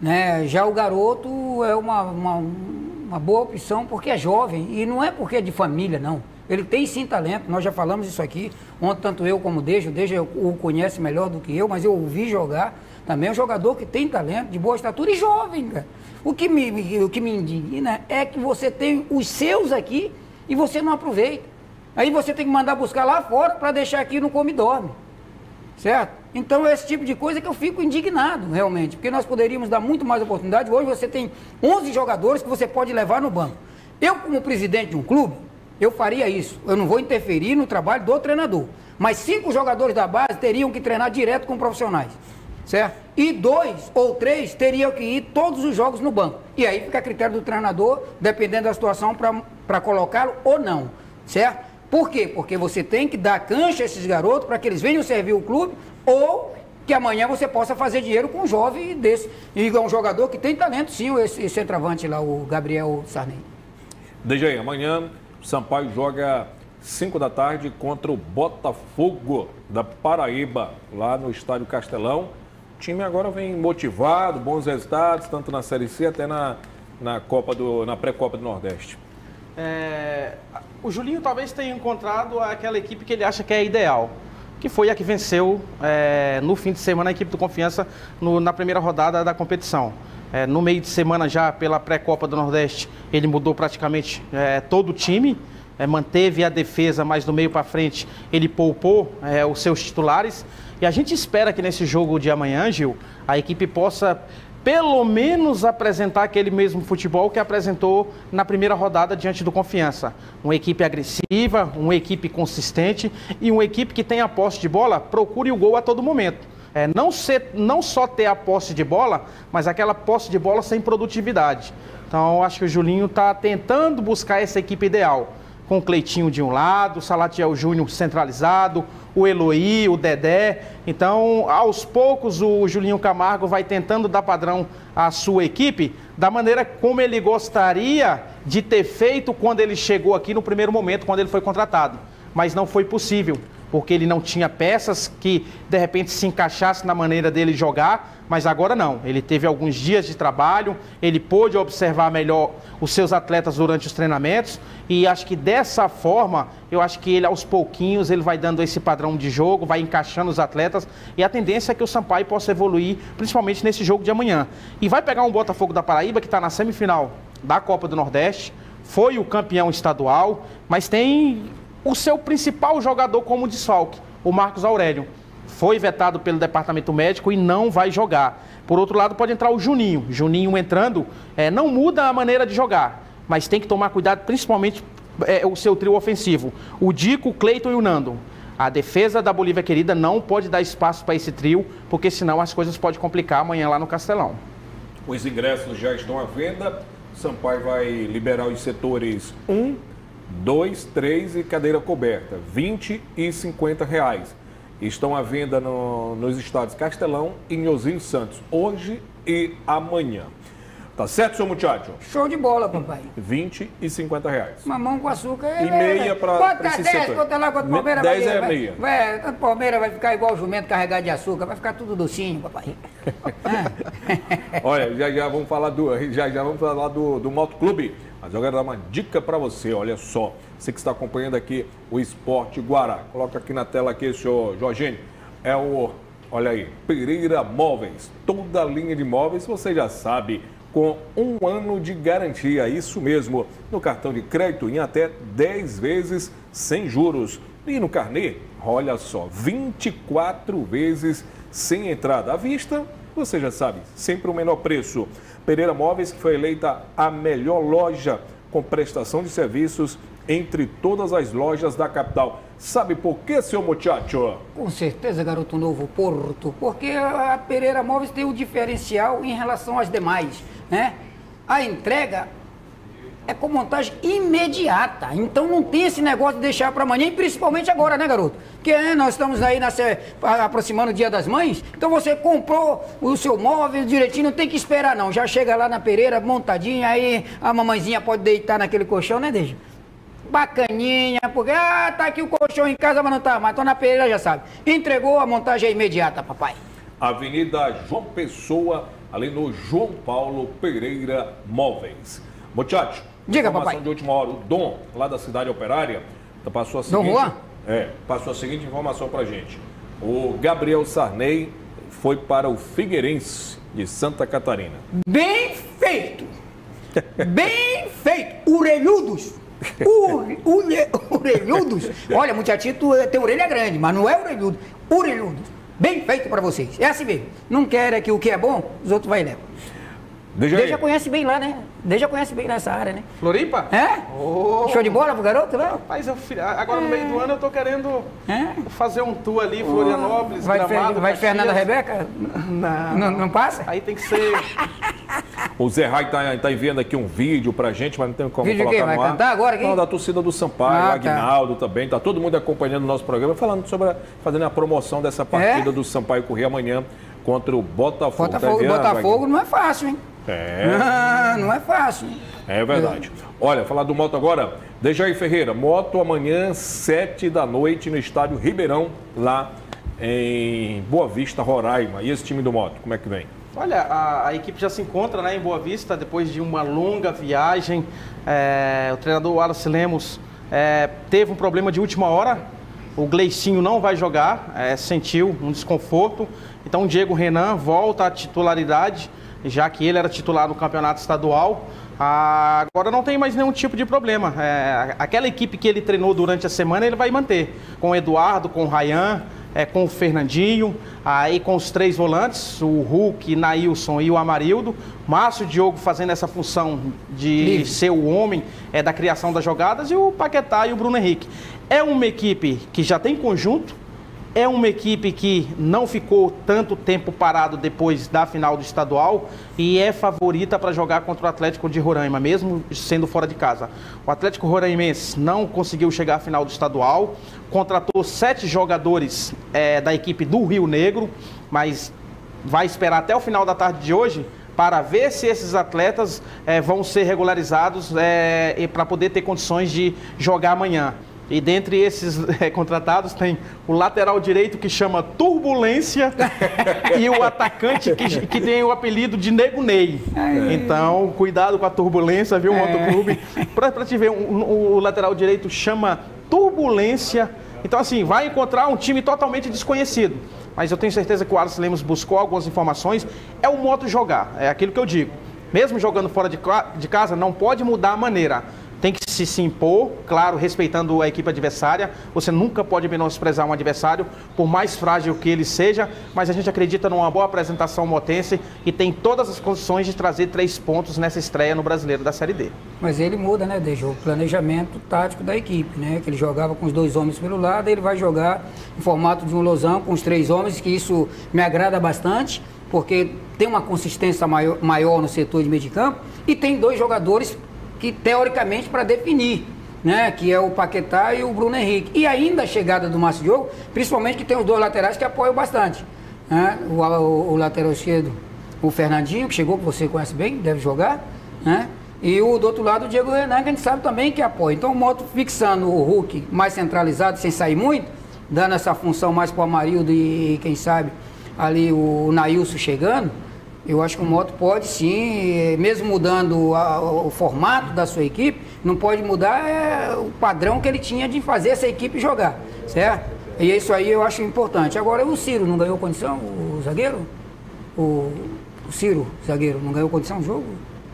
Né? Já o garoto é uma, uma, uma boa opção porque é jovem e não é porque é de família, não. Ele tem sim talento, nós já falamos isso aqui. Ontem, tanto eu como o Deja, o Deja o conhece melhor do que eu, mas eu ouvi jogar. Também é um jogador que tem talento, de boa estatura e jovem, cara. O que me, o que me indigna é que você tem os seus aqui e você não aproveita. Aí você tem que mandar buscar lá fora para deixar aqui no come dorme. Certo? Então é esse tipo de coisa que eu fico indignado, realmente. Porque nós poderíamos dar muito mais oportunidade. Hoje você tem 11 jogadores que você pode levar no banco. Eu, como presidente de um clube, eu faria isso. Eu não vou interferir no trabalho do treinador. Mas cinco jogadores da base teriam que treinar direto com profissionais certo? E dois ou três teriam que ir todos os jogos no banco. E aí fica a critério do treinador, dependendo da situação, para colocá-lo ou não, certo? Por quê? Porque você tem que dar cancha a esses garotos para que eles venham servir o clube ou que amanhã você possa fazer dinheiro com um jovem desse. E é um jogador que tem talento, sim, esse centroavante lá, o Gabriel Sarney. Aí, amanhã o Sampaio joga 5 da tarde contra o Botafogo da Paraíba, lá no Estádio Castelão time agora vem motivado, bons resultados, tanto na Série C até na, na Copa do, na pré-copa do Nordeste. É, o Julinho talvez tenha encontrado aquela equipe que ele acha que é ideal, que foi a que venceu é, no fim de semana a equipe do Confiança no, na primeira rodada da competição. É, no meio de semana já pela pré-copa do Nordeste, ele mudou praticamente é, todo o time, é, manteve a defesa, mas do meio para frente ele poupou é, os seus titulares. E a gente espera que nesse jogo de amanhã, Gil, a equipe possa pelo menos apresentar aquele mesmo futebol que apresentou na primeira rodada diante do Confiança. Uma equipe agressiva, uma equipe consistente e uma equipe que tem a posse de bola, procure o gol a todo momento. É, não, ser, não só ter a posse de bola, mas aquela posse de bola sem produtividade. Então, acho que o Julinho está tentando buscar essa equipe ideal com o Cleitinho de um lado, o Salatiel Júnior centralizado, o Eloy, o Dedé. Então, aos poucos, o Julinho Camargo vai tentando dar padrão à sua equipe da maneira como ele gostaria de ter feito quando ele chegou aqui no primeiro momento, quando ele foi contratado. Mas não foi possível porque ele não tinha peças que de repente se encaixasse na maneira dele jogar, mas agora não. Ele teve alguns dias de trabalho, ele pôde observar melhor os seus atletas durante os treinamentos e acho que dessa forma, eu acho que ele aos pouquinhos ele vai dando esse padrão de jogo, vai encaixando os atletas e a tendência é que o Sampaio possa evoluir, principalmente nesse jogo de amanhã. E vai pegar um Botafogo da Paraíba que está na semifinal da Copa do Nordeste, foi o campeão estadual, mas tem o seu principal jogador como desfalque, o Marcos Aurélio. Foi vetado pelo departamento médico e não vai jogar. Por outro lado, pode entrar o Juninho. Juninho entrando é, não muda a maneira de jogar, mas tem que tomar cuidado, principalmente é, o seu trio ofensivo: o Dico, o Cleiton e o Nando. A defesa da Bolívia querida não pode dar espaço para esse trio, porque senão as coisas podem complicar amanhã lá no Castelão. Os ingressos já estão à venda. Sampaio vai liberar os setores 1, 2, 3 e cadeira coberta, 20 e 50 reais. Estão à venda no, nos estados Castelão e Nhozinho Santos, hoje e amanhã. Tá certo, seu muchacho? Show de bola, papai. 20 e 50 reais. Mamão com açúcar é. E meia para Bota 10, bota lá, bota Palmeiras 10 vai, é vai, meia. Vai, vai, Palmeiras vai ficar igual o jumento carregado de açúcar, vai ficar tudo docinho, papai. Olha, já já vamos falar do, já já vamos falar do, do Moto Clube. Mas eu quero dar uma dica para você, olha só. Você que está acompanhando aqui o Esporte Guará. Coloca aqui na tela aqui, senhor Jorginho. É o, olha aí, Pereira Móveis. Toda a linha de móveis, você já sabe, com um ano de garantia. Isso mesmo, no cartão de crédito em até 10 vezes sem juros. E no carnê, olha só, 24 vezes sem entrada à vista. Você já sabe, sempre o menor preço. Pereira Móveis, que foi eleita a melhor loja com prestação de serviços entre todas as lojas da capital. Sabe por quê, seu muchacho? Com certeza, garoto novo Porto, porque a Pereira Móveis tem um diferencial em relação às demais, né? A entrega é com montagem imediata. Então não tem esse negócio de deixar para amanhã, e principalmente agora, né, garoto? Porque é, nós estamos aí na, aproximando o Dia das Mães, então você comprou o seu móvel direitinho, não tem que esperar não. Já chega lá na Pereira, montadinha, aí a mamãezinha pode deitar naquele colchão, né, Deja? Bacaninha, porque, ah, tá aqui o colchão em casa, mas não tá mais. Tô na Pereira, já sabe. Entregou, a montagem é imediata, papai. Avenida João Pessoa, ali no João Paulo Pereira Móveis. Muchacho, Diga, informação papai. de última hora. O Dom, lá da cidade operária, passou a seguinte... Juan? É, passou a seguinte informação pra gente. O Gabriel Sarney foi para o Figueirense de Santa Catarina. Bem feito! Bem feito! Orelhudos! Ure, ure, orelhudos! Olha, muchachito tem orelha grande, mas não é orelhudo. Orelhudos! Bem feito para vocês. É assim mesmo. Não quer que o que é bom, os outros vai e levam. Deixa aí. conhece bem lá, né? Deixa conhece bem nessa área, né? Floripa? É? Ô. Show de bola pro garoto, né? Rapaz, eu, agora no meio do ano eu tô querendo É? fazer um tour ali, Florianópolis, Vai, Gramado, Fer- vai Caxias. Fernanda Rebeca? Não. Não, não passa? Aí tem que ser... O Zé Rai tá, tá enviando aqui um vídeo pra gente, mas não tem como Vídeo de colocar quem? no Vai ar. cantar agora aqui? Não, da torcida do Sampaio, Ah, o tá. Aguinaldo também, tá todo mundo acompanhando o nosso programa, falando sobre, a, fazendo a promoção dessa partida É? do Sampaio correr amanhã contra o Botafogo. Tá Botafogo, enviando, Botafogo não é fácil, hein? É, Ah, não é fácil. é verdade. Olha, falar do moto agora. Dejaí Ferreira, moto amanhã, sete da noite, no estádio Ribeirão, lá em Boa Vista, Roraima. E esse time do moto, como é que vem? Olha, a, a equipe já se encontra né, em Boa Vista depois de uma longa viagem. É, o treinador Wallace Lemos é, teve um problema de última hora. O Gleicinho não vai jogar, é, sentiu um desconforto. Então o Diego Renan volta à titularidade, já que ele era titular no campeonato estadual. Ah, agora não tem mais nenhum tipo de problema. É, aquela equipe que ele treinou durante a semana ele vai manter. Com o Eduardo, com o Rayan, é, com o Fernandinho, aí com os três volantes, o Hulk, Nailson e o Amarildo. Márcio Diogo fazendo essa função de Livre. ser o homem é, da criação das jogadas e o Paquetá e o Bruno Henrique. É uma equipe que já tem conjunto, é uma equipe que não ficou tanto tempo parado depois da final do estadual e é favorita para jogar contra o Atlético de Roraima, mesmo sendo fora de casa. O Atlético Roraimense não conseguiu chegar à final do estadual, contratou sete jogadores eh, da equipe do Rio Negro, mas vai esperar até o final da tarde de hoje para ver se esses atletas eh, vão ser regularizados para poder ter condições de jogar amanhã. E dentre esses eh, contratados tem o lateral direito que chama Turbulência e o atacante que, que tem o apelido de Nego Ney. Então, cuidado com a turbulência, viu, Motoclube? Pra, pra te ver, um- o lateral direito chama Turbulência. Então, assim, vai encontrar um time totalmente desconhecido. Mas eu tenho certeza que o Alisson Lemos buscou algumas informações. É o modo jogar, é aquilo que eu digo. Mesmo jogando fora de, de casa, não pode mudar a maneira. Tem que se, se impor, claro, respeitando a equipe adversária. Você nunca pode menosprezar um adversário, por mais frágil que ele seja, mas a gente acredita numa boa apresentação motense e tem todas as condições de trazer três pontos nessa estreia no Brasileiro da Série D. Mas ele muda, né, Deja? O planejamento tático da equipe, né? Que ele jogava com os dois homens pelo lado, ele vai jogar em formato de um losão com os três homens, que isso me agrada bastante, porque tem uma consistência maior, maior no setor de meio de campo e tem dois jogadores que, teoricamente, para definir. Né, que é o Paquetá e o Bruno Henrique. E ainda a chegada do Márcio Diogo, principalmente que tem os dois laterais que apoiam bastante. né? O, o- o lateral esquerdo, o Fernandinho, que chegou, que você conhece bem, deve jogar. Né? E o do outro lado, o Diego Renan, que a gente sabe também que apoia. Então, o Moto fixando o Hulk mais centralizado, sem sair muito, dando essa função mais para o Amarildo e, quem sabe, ali o Nailson chegando, Eu acho que o Moto pode sim, mesmo mudando a, o formato da sua equipe, não pode mudar é, o padrão que ele tinha de fazer essa equipe jogar, certo? E isso aí eu acho importante. Agora, o Ciro não ganhou condição, o zagueiro? O, o Ciro, zagueiro, não ganhou condição no jogo?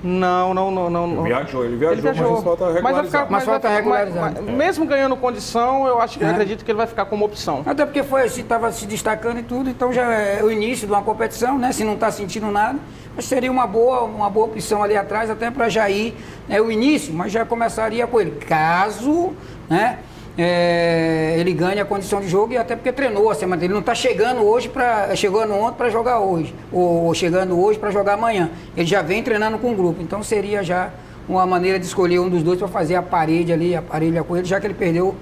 Não, não, não, não. Ele viajou, ele viajou, ele viajou. mas falta regularizar. Mas, vai ficar, mas, falta regularizar. Mas, mesmo ganhando condição, eu acho que é. acredito que ele vai ficar como opção. Até porque foi, se estava se destacando e tudo, então já é o início de uma competição, né? Se não está sentindo nada, mas seria uma boa, uma boa opção ali atrás, até para já ir né, o início, mas já começaria com ele. Caso, né? É, ele ganha a condição de jogo e até porque treinou a semana. Ele não está chegando hoje para chegando ontem para jogar hoje ou, ou chegando hoje para jogar amanhã. Ele já vem treinando com o grupo. Então seria já uma maneira de escolher um dos dois para fazer a parede ali, a parelha com ele, já que ele perdeu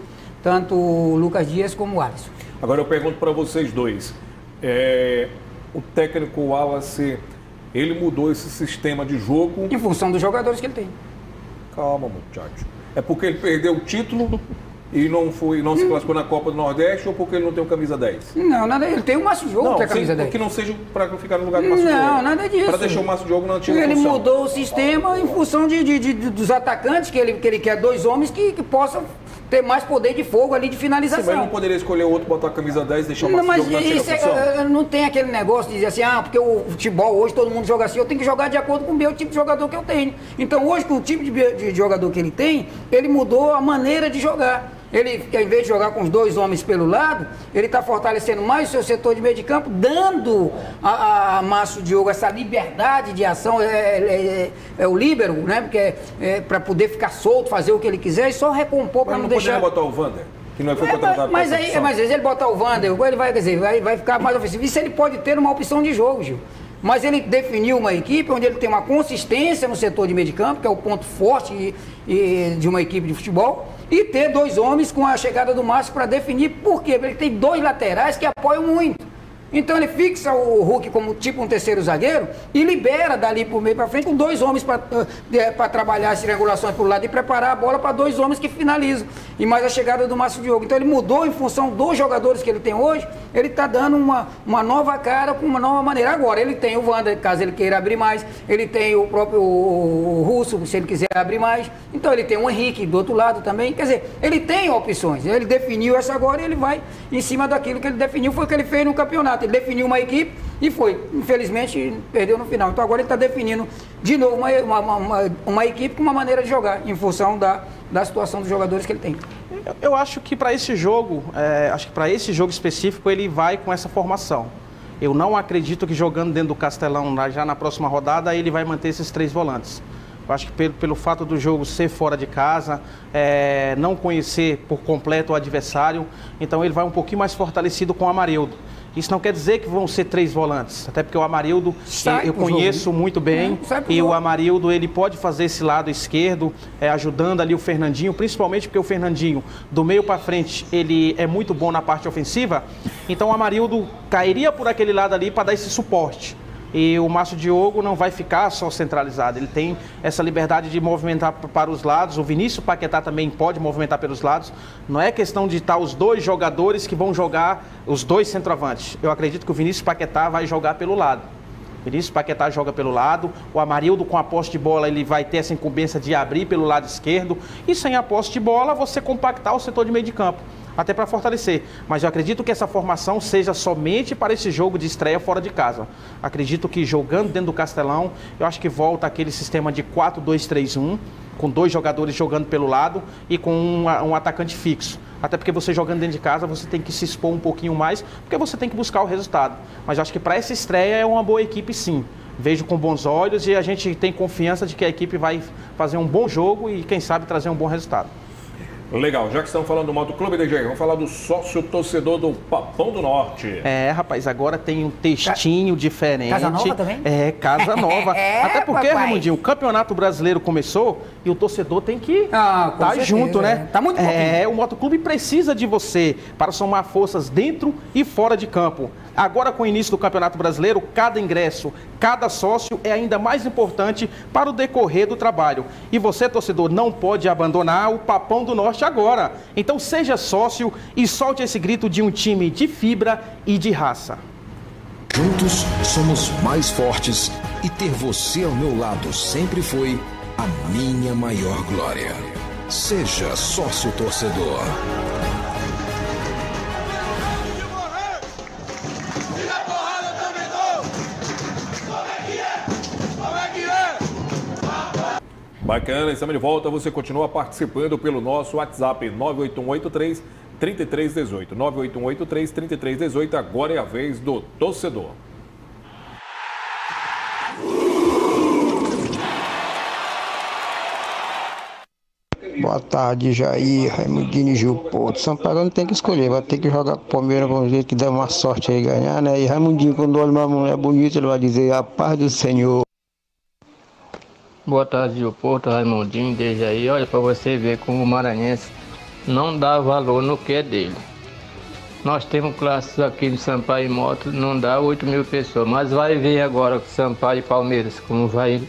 tanto o Lucas Dias como o Alisson. Agora eu pergunto para vocês dois. É, o técnico Wallace, ele mudou esse sistema de jogo. Em função dos jogadores que ele tem. Calma, muchacho. É porque ele perdeu o título e não foi, não se classificou na Copa do Nordeste ou porque ele não tem o camisa 10? Não, nada, ele tem o Márcio Jogo que é a camisa sim, 10. Que não seja para ficar no lugar do Márcio Jogo. Não, nada disso. Para deixar o Márcio Jogo na antiga Ele função. mudou o sistema em função de, de, de, dos atacantes, que ele, que ele quer dois homens que, que possam ter mais poder de fogo ali de finalização. Sim, mas não poderia escolher outro, botar a camisa 10 e deixar o Márcio não, Jogo na antiga isso é, função? É, não tem aquele negócio de dizer assim, ah, porque o futebol hoje todo mundo joga assim, eu tenho que jogar de acordo com o meu tipo de jogador que eu tenho. Então hoje com o tipo de, de jogador que ele tem, ele mudou a maneira de jogar. Ele, em vez de jogar com os dois homens pelo lado, ele está fortalecendo mais o seu setor de meio de campo, dando a, a, Márcio Diogo essa liberdade de ação, é, é, é, é o líbero, né? Porque é, é para poder ficar solto, fazer o que ele quiser e só recompor para não, não deixar. botar o Wander? Que não foi é, contratado mas, aí, mas às vezes ele botar o Wander, ele vai, quer dizer, vai, vai ficar mais ofensivo. Isso ele pode ter uma opção de jogo, Gil. Mas ele definiu uma equipe onde ele tem uma consistência no setor de meio de campo, que é o ponto forte de, de uma equipe de futebol e ter dois homens com a chegada do Márcio para definir por quê? Porque ele tem dois laterais que apoiam muito. Então ele fixa o Hulk como tipo um terceiro zagueiro e libera dali por meio para frente com dois homens para eh, trabalhar as triangulações por lado e preparar a bola para dois homens que finalizam. E mais a chegada do Márcio Diogo. Então ele mudou em função dos jogadores que ele tem hoje, ele está dando uma, uma nova cara com uma nova maneira. Agora, ele tem o Wander, caso ele queira abrir mais, ele tem o próprio o, o Russo, se ele quiser abrir mais. Então ele tem o Henrique do outro lado também. Quer dizer, ele tem opções. Ele definiu essa agora e ele vai em cima daquilo que ele definiu, foi o que ele fez no campeonato campeonato. Ele definiu uma equipe e foi. Infelizmente, perdeu no final. Então agora ele está definindo de novo uma, uma, uma, uma, equipe com uma maneira de jogar, em função da, da situação dos jogadores que ele tem. Eu, eu acho que para esse jogo, é, acho que para esse jogo específico, ele vai com essa formação. Eu não acredito que jogando dentro do Castelão já na próxima rodada ele vai manter esses três volantes. Eu acho que pelo, pelo fato do jogo ser fora de casa, é, não conhecer por completo o adversário, então ele vai um pouquinho mais fortalecido com o Amarildo. Isso não quer dizer que vão ser três volantes, até porque o Amarildo eu conheço jogo. muito bem é, e o Amarildo ele pode fazer esse lado esquerdo, é, ajudando ali o Fernandinho, principalmente porque o Fernandinho do meio para frente ele é muito bom na parte ofensiva, então o Amarildo cairia por aquele lado ali para dar esse suporte. E o Márcio Diogo não vai ficar só centralizado, ele tem essa liberdade de movimentar para os lados. O Vinícius Paquetá também pode movimentar pelos lados. Não é questão de estar os dois jogadores que vão jogar, os dois centroavantes. Eu acredito que o Vinícius Paquetá vai jogar pelo lado. Vinícius Paquetá joga pelo lado, o Amarildo com a posse de bola ele vai ter essa incumbência de abrir pelo lado esquerdo e sem a posse de bola você compactar o setor de meio de campo até para fortalecer. Mas eu acredito que essa formação seja somente para esse jogo de estreia fora de casa. Acredito que jogando dentro do Castelão, eu acho que volta aquele sistema de 4-2-3-1, com dois jogadores jogando pelo lado e com um, um atacante fixo. Até porque você jogando dentro de casa, você tem que se expor um pouquinho mais, porque você tem que buscar o resultado. Mas acho que para essa estreia é uma boa equipe sim vejo com bons olhos e a gente tem confiança de que a equipe vai fazer um bom jogo e, quem sabe, trazer um bom resultado. Legal, já que estamos falando do Moto Clube, DG, vamos falar do sócio torcedor do Papão do Norte. É, rapaz, agora tem um textinho Ca... diferente. Casa Nova também? É, Casa Nova. é, Até porque, papai. Ramondinho, o Campeonato Brasileiro começou e o torcedor tem que ah, estar tá junto, né? É. Tá muito bom. É, o Moto Clube precisa de você para somar forças dentro e fora de campo. Agora, com o início do Campeonato Brasileiro, cada ingresso, cada sócio é ainda mais importante para o decorrer do trabalho. E você, torcedor, não pode abandonar o Papão do Norte agora. Então, seja sócio e solte esse grito de um time de fibra e de raça. Juntos somos mais fortes e ter você ao meu lado sempre foi a minha maior glória. Seja sócio torcedor. Bacana, estamos de volta. Você continua participando pelo nosso WhatsApp 98183 3318. 98183 3318. Agora é a vez do torcedor. Boa tarde, Jair, Raimundinho e Gil Porto. São Paulo tem que escolher, vai ter que jogar com o Palmeiras com jeito que der uma sorte aí ganhar, né? E Raimundinho, quando olha uma mulher bonita, ele vai dizer a paz do Senhor. Boa tarde, Gil Porto, Raimundinho, desde aí. Olha para você ver como o Maranhense não dá valor no que é dele. Nós temos classes aqui de Sampaio e Moto, não dá 8 mil pessoas, mas vai ver agora Sampaio e Palmeiras, como vai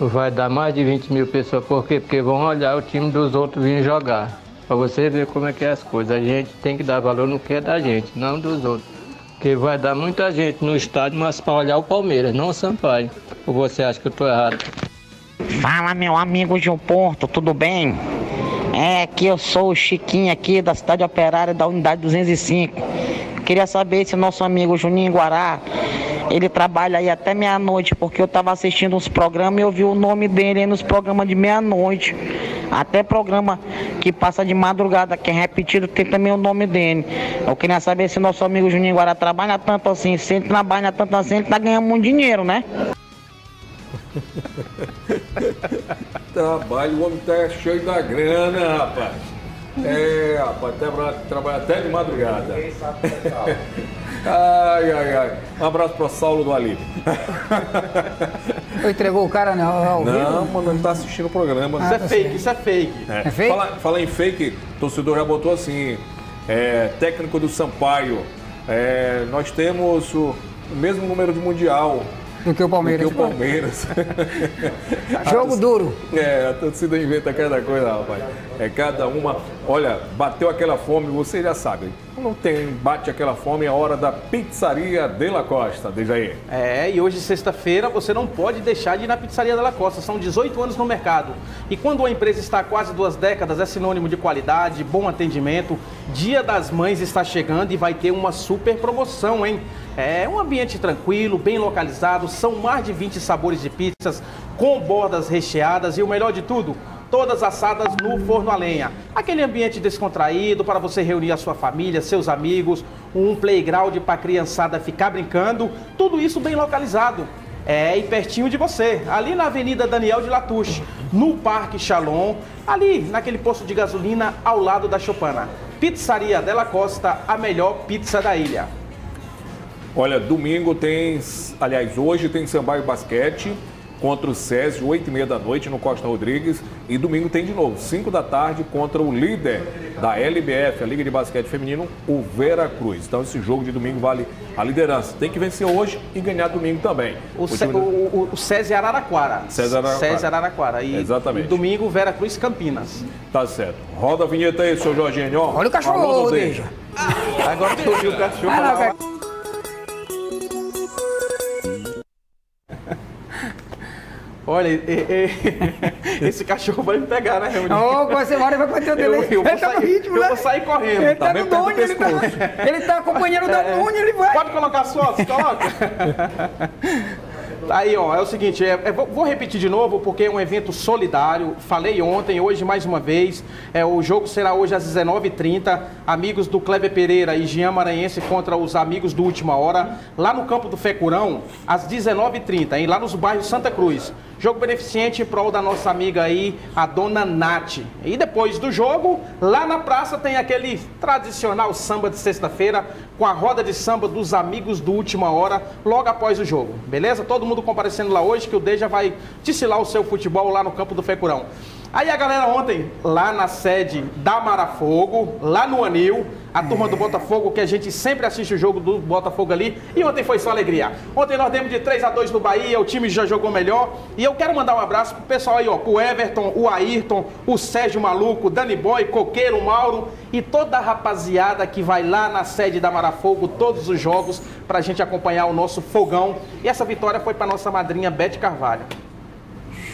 vai dar mais de 20 mil pessoas. Por quê? Porque vão olhar o time dos outros vir jogar. Para você ver como é que é as coisas. A gente tem que dar valor no que é da gente, não dos outros. Porque vai dar muita gente no estádio, mas para olhar o Palmeiras, não o Sampaio. Ou você acha que eu estou errado? Fala meu amigo Gil Porto, tudo bem? É, aqui eu sou o Chiquinho aqui da cidade operária da unidade 205. Queria saber se nosso amigo Juninho Guará ele trabalha aí até meia-noite, porque eu estava assistindo uns programas e eu vi o nome dele aí nos programas de meia-noite. Até programa que passa de madrugada, que é repetido, tem também o nome dele. Eu queria saber se nosso amigo Juninho Guará trabalha tanto assim. Se ele trabalha tanto assim, ele tá ganhando muito dinheiro, né? Trabalho, o homem tá cheio da grana, rapaz. É, rapaz, trabalha, trabalha até de madrugada. Ai, ai, ai. Um abraço para Saulo do Alívio. Entregou o cara não, Não, mano, ele tá assistindo o programa. Isso é fake, isso é fake. É. É fake? Fala, fala em fake, o torcedor já botou assim, é, técnico do Sampaio, é, nós temos o mesmo número de Mundial Do que o do Palmeiras. que o Palmeiras. Jogo duro. É, a torcida inventa cada coisa, rapaz. É cada uma. Olha, bateu aquela fome, você já sabe. Não tem, bate aquela fome, é hora da pizzaria de la Costa, desde aí. É, e hoje, sexta-feira, você não pode deixar de ir na Pizzaria da La Costa. São 18 anos no mercado. E quando uma empresa está há quase duas décadas, é sinônimo de qualidade, bom atendimento. Dia das Mães está chegando e vai ter uma super promoção, hein? É um ambiente tranquilo, bem localizado, são mais de 20 sabores de pizzas com bordas recheadas e o melhor de tudo, todas assadas no forno a lenha. Aquele ambiente descontraído para você reunir a sua família, seus amigos, um playground para a criançada ficar brincando, tudo isso bem localizado. É, e pertinho de você, ali na Avenida Daniel de Latouche, no Parque Shalom, ali naquele posto de gasolina ao lado da Chopana. Pizzaria Della Costa, a melhor pizza da ilha. Olha, domingo tem, aliás, hoje tem Sambaio Basquete contra o SESI, 8 e meia da noite no Costa Rodrigues. E domingo tem de novo, 5 da tarde, contra o líder da LBF, a Liga de Basquete Feminino, o Vera Cruz. Então esse jogo de domingo vale a liderança. Tem que vencer hoje e ganhar domingo também. O, time Ce- do- o, o, o SESI Araraquara. SESI Araraquara. SESI Araraquara. E, Exatamente. e domingo, Vera Cruz Campinas. Tá certo. Roda a vinheta aí, seu Jorginho. Olha o cachorro, Deja. Deja. Agora que eu vi o cachorro. Olha, e- e- esse cachorro vai me pegar, né, Reuni? Ô, você vai vai bater o Eu, dele. eu vou Ele tá sair, ritmo, eu né? vou sair correndo. Ele tá tá no Doni, ele tá, ele tá acompanhando o É. Danone, ele vai. Pode colocar as fotos, coloca. Aí, ó, é o seguinte, é, é, vou, vou repetir de novo, porque é um evento solidário. Falei ontem, hoje mais uma vez. É, o jogo será hoje às 19h30. Amigos do Kleber Pereira e Jean Maranhense contra os amigos do Última Hora, lá no campo do Fecurão, às 19h30, hein, lá nos bairros Santa Cruz. Jogo beneficente em prol da nossa amiga aí, a dona Nath. E depois do jogo, lá na praça tem aquele tradicional samba de sexta-feira, com a roda de samba dos amigos do Última Hora, logo após o jogo. Beleza? Todo mundo comparecendo lá hoje, que o Deja vai desfilar o seu futebol lá no campo do Fecurão. Aí a galera ontem, lá na sede da Marafogo, lá no Anil, a turma do Botafogo, que a gente sempre assiste o jogo do Botafogo ali, e ontem foi só alegria. Ontem nós demos de 3 a 2 no Bahia, o time já jogou melhor, e eu quero mandar um abraço pro pessoal aí, ó, o Everton, o Ayrton, o Sérgio Maluco, Dani Boy, Coqueiro, Mauro, e toda a rapaziada que vai lá na sede da Marafogo, todos os jogos, pra gente acompanhar o nosso fogão. E essa vitória foi pra nossa madrinha Beth Carvalho.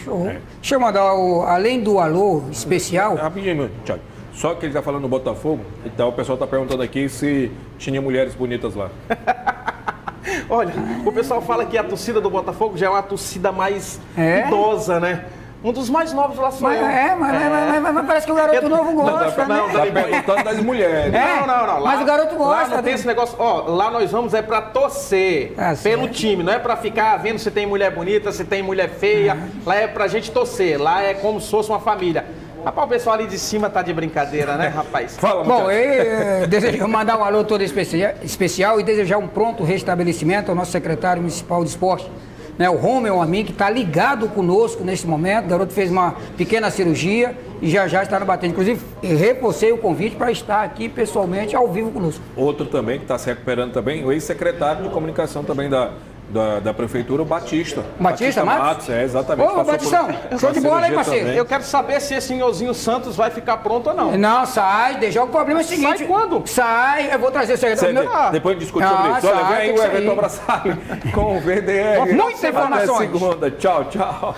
Show. Deixa eu mandar, o, além do alô especial. Rapidinho, Thiago. Só que ele tá falando no Botafogo, então o pessoal tá perguntando aqui se tinha mulheres bonitas lá. Olha, o pessoal fala que a torcida do Botafogo já é uma torcida mais É? idosa, né? Um dos mais novos lá sou Mas, eu. é, mas, mas- mas- mas parece que o garoto novo gosta, não, né? Tá perguntando das mulheres. É, Não, não, não. mas o garoto Lá gosta, não tem né? esse negócio. Ó, lá nós vamos é pra torcer Tá pelo certo. time, não é pra ficar vendo se tem mulher bonita, se tem mulher feia. Lá é pra gente torcer. Lá é como se fosse uma família. Rapaz, o pessoal ali de cima tá de brincadeira, né, rapaz? Fala, Bom, Bom, eu eh, desejo mandar um alô todo especia- especial e desejar um pronto restabelecimento ao nosso secretário municipal de esporte, né, o Romeu Amin, que está ligado conosco nesse momento. O garoto fez uma pequena cirurgia e já já está no batente. Inclusive, reforcei o convite para estar aqui pessoalmente, ao vivo conosco. Outro também que está se recuperando também, o ex-secretário de comunicação também da, da, da prefeitura, o Batista. Batista Matos? é, exatamente. Ô, Passou Batistão, por show de bola aí, parceiro. também. Eu quero saber se esse senhorzinho Santos vai ficar pronto ou não. Não, sai, deixa o problema é o seguinte. Sai quando? Sai, eu vou trazer o Cê- secretário. meu- depois discutir Ah, sobre isso. Olha, sai, vem aí o sair. Abraçado com o VDR. Muitas informações. Até segunda. Tchau, tchau.